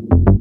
you